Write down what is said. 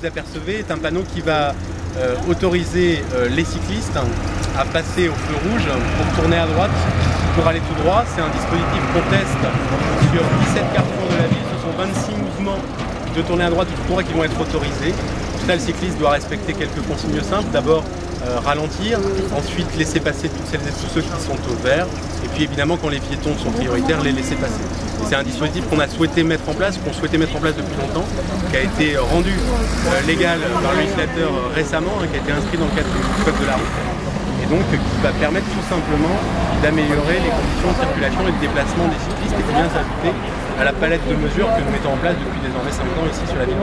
vous apercevez est un panneau qui va euh, autoriser euh, les cyclistes à passer au feu rouge pour tourner à droite, pour aller tout droit. C'est un dispositif qu'on teste sur 17 carrefours de la ville. Ce sont 26 mouvements de tourner à droite ou tout droit qui vont être autorisés. Pour ça, le cycliste doit respecter quelques consignes simples. D'abord, euh, ralentir, ensuite laisser passer toutes celles et tous ceux qui sont au vert, et puis évidemment quand les piétons sont prioritaires, les laisser passer. C'est un dispositif qu'on a souhaité mettre en place, qu'on souhaitait mettre en place depuis longtemps, qui a été rendu euh, légal par le législateur euh, récemment, hein, qui a été inscrit dans le cadre du Code de la route, et donc qui va permettre tout simplement d'améliorer les conditions de circulation et de déplacement des cyclistes et qui vient s'ajouter à la palette de mesures que nous mettons en place depuis désormais 5 ans ici sur la ville.